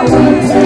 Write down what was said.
I want to